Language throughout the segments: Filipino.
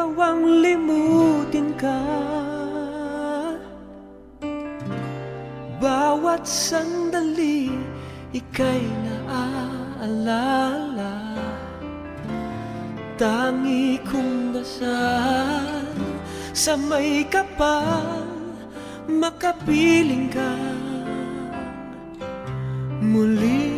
nagawang limutin ka. Bawat sandali ika'y naaalala. Tangi kong dasal sa may kapal Makapiling ka. Muli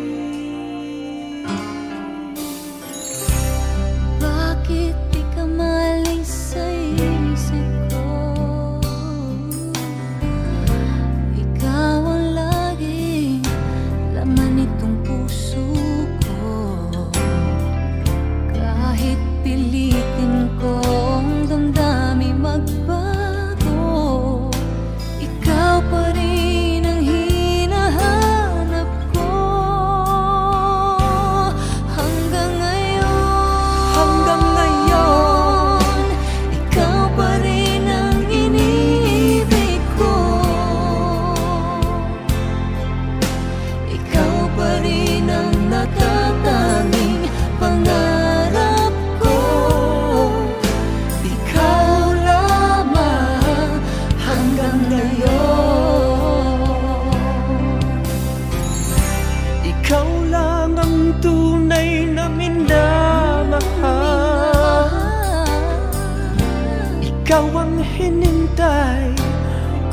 Ikaw ang hinintay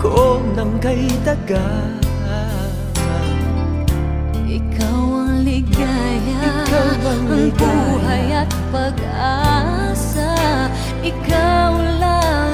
ko ng kay tagal Ikaw ang ligaya, Ikaw ang, ligaya. ang buhay at pag-asa Ikaw lang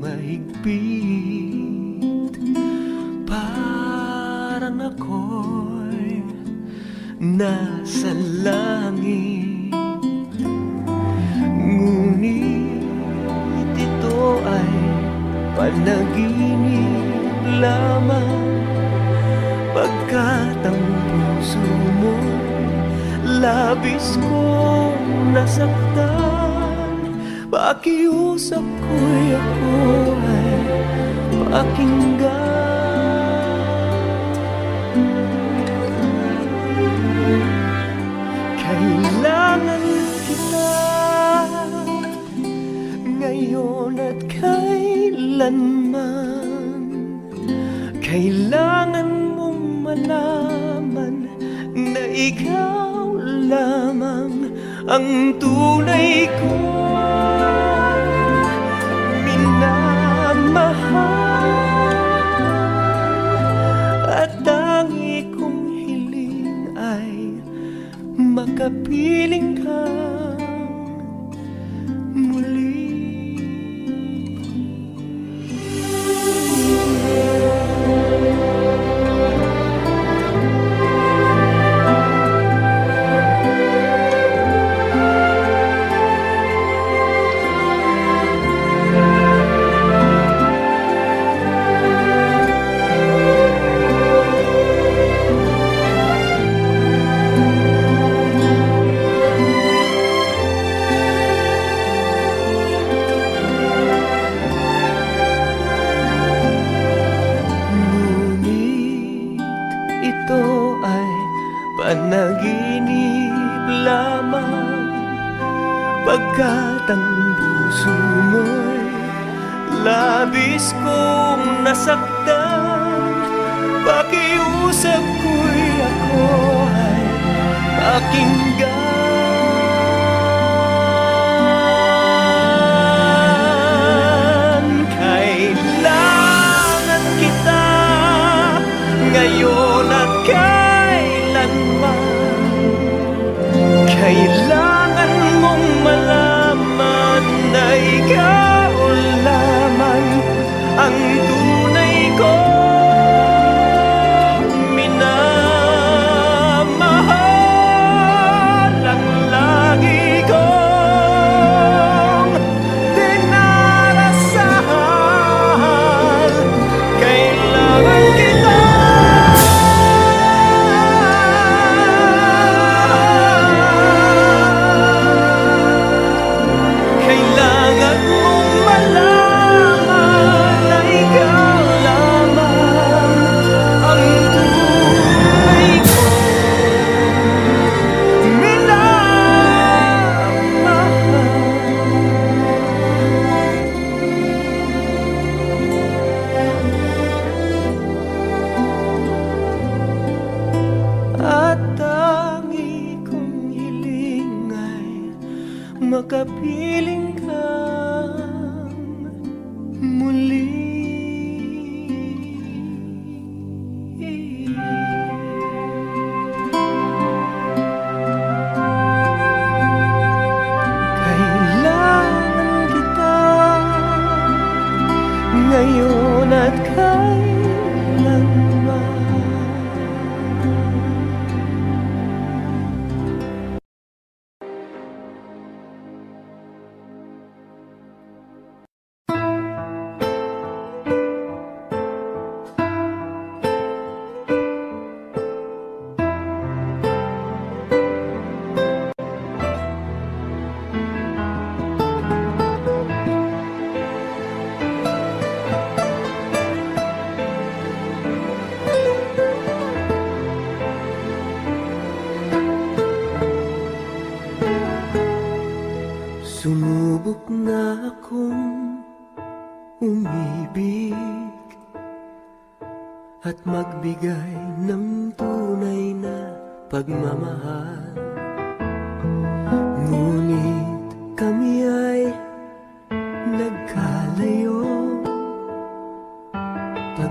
mahigpit. Parang ako'y nasa langit. Ngunit ito ay panaginip lamang. Pagkat ang puso mo labis kong nasaktan. Pakiusap ko'y ako ay pakinggan. Kailangan kita ngayon at kailanman. Kailangan mong malaman na ikaw lamang ang tunay kong nasaktan Pakiusap ko'y ako ay pakinggan. Ngayon at kailanman. Kailangan makapiling kang muli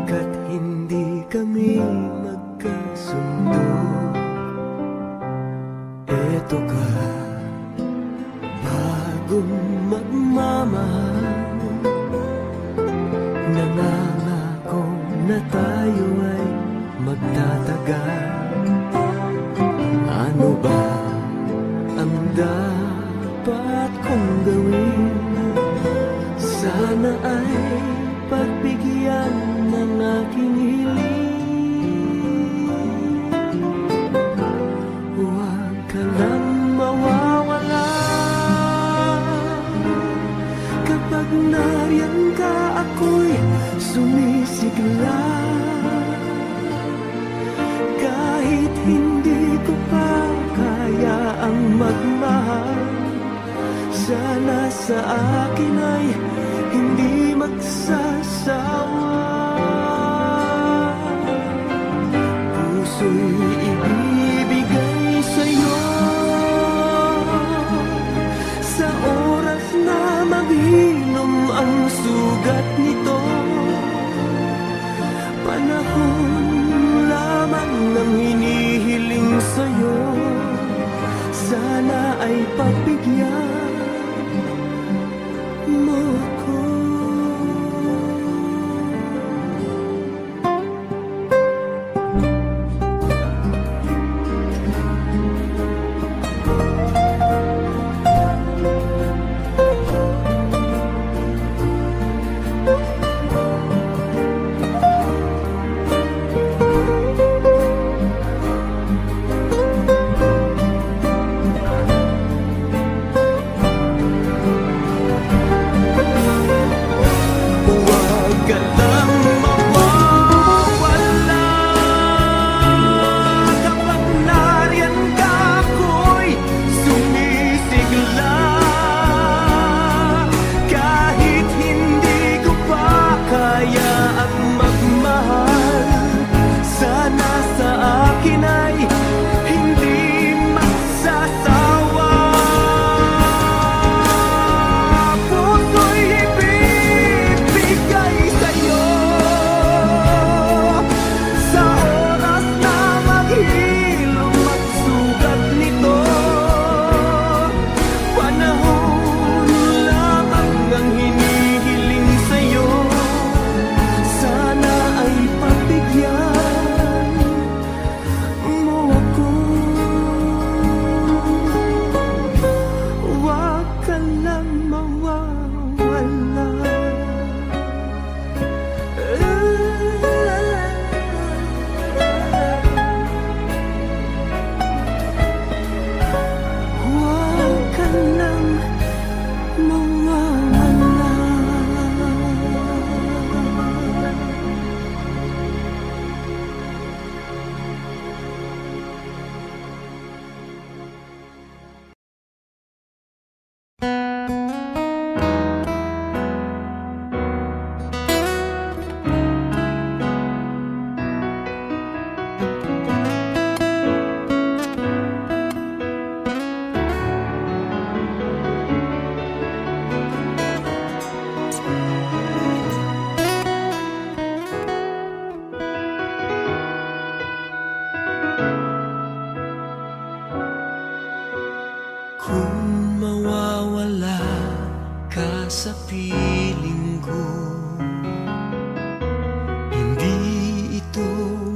Pagkat hindi kami magkasundo. Eto ka Bagong magmamahal. Nangangako na tayo ay magtatagal Ano ba ang dapat kong gawin? Sana ay sumisigla. Kahit hindi ko pa kaya ang magmahal Sana sa akin ay hindi magsasawa.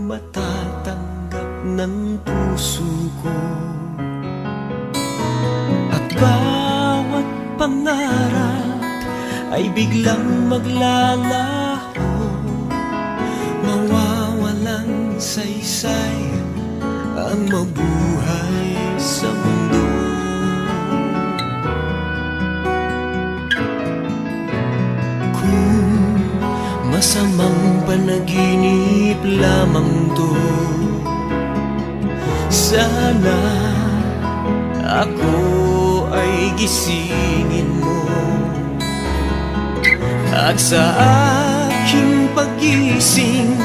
Matatanggap ng puso ko. At bawat pangarap ay biglang maglalaho. Mawawalang saysay ang mabuhay sa masamang panaginip lamang to. Sana ako ay gisingin mo. At sa aking pagising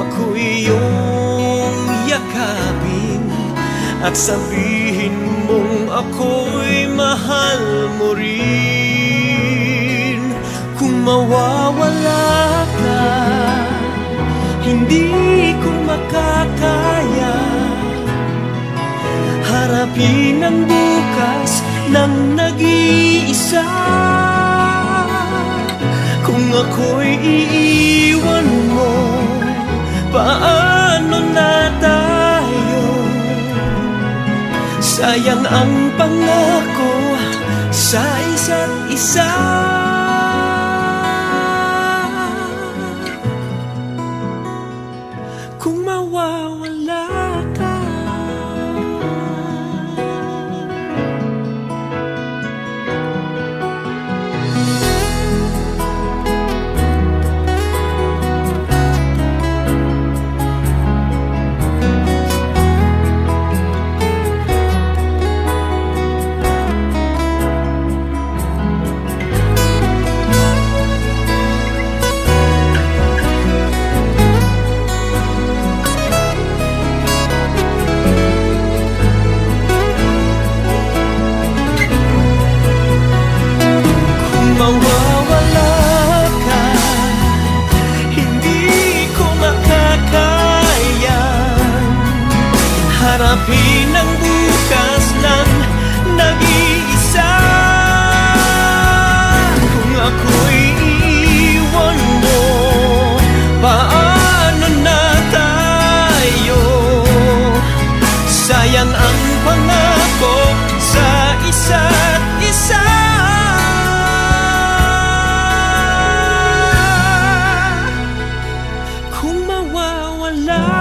Ako iyong yakapin. At sabihin mong ako'y mahal mo rin mawawala ka Hindi ko makakaya. Harapin ang bukas ng nag-iisa. Kung ako'y iiwan mo Paano na tayo? Sayang ang pangako sa isa't isa mawawala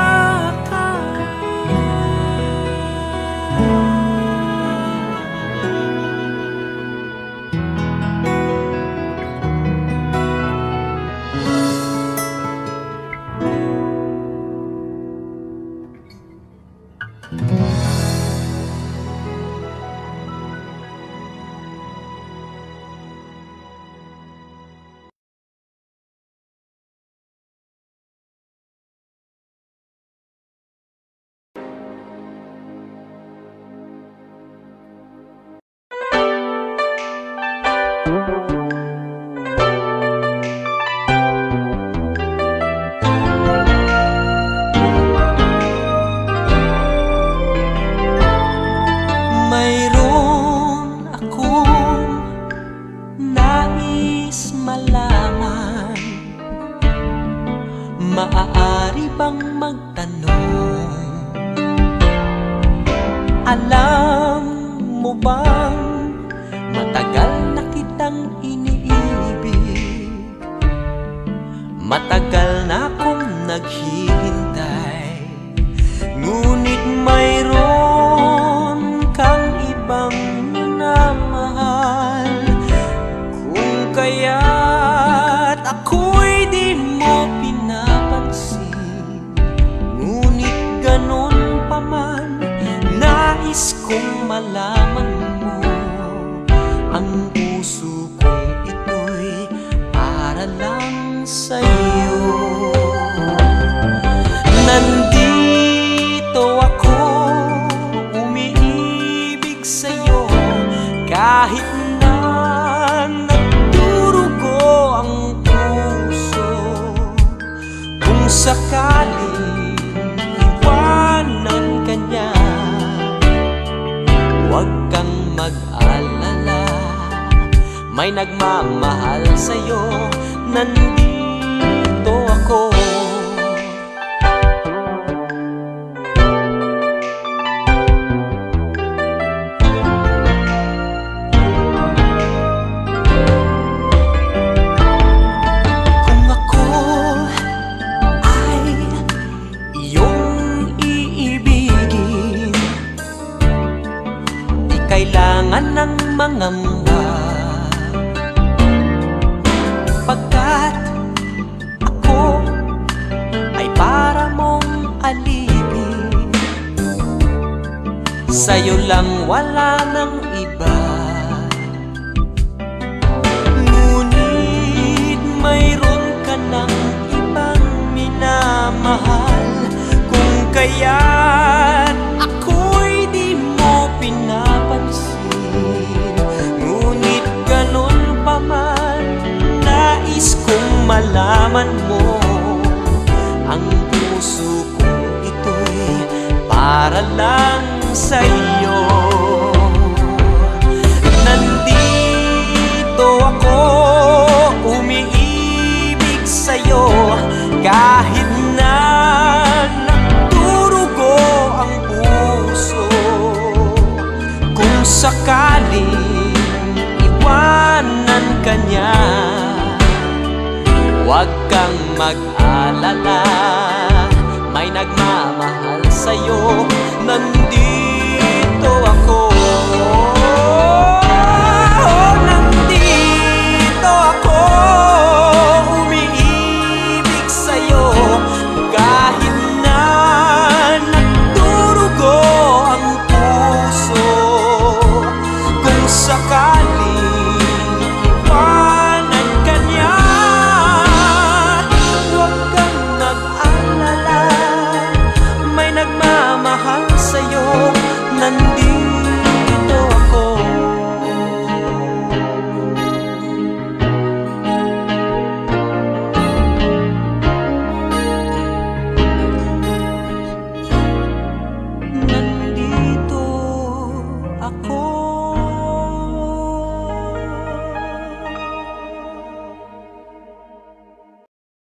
May nagmamahal sa'yo. Nandito Sa'yo lang wala ng iba. Ngunit mayroon ka ng ibang minamahal. Kung kaya't ako'y di mo Ngunit ganon pa man Nais malaman mo. Ang puso kong ito'y para lang sa iyo. Nandito ako umiibig sa iyo kahit na nagturugo ang puso kung sakaling iwanan ka niya Huwag kang mag-alala. May nagmamahal sa'yo.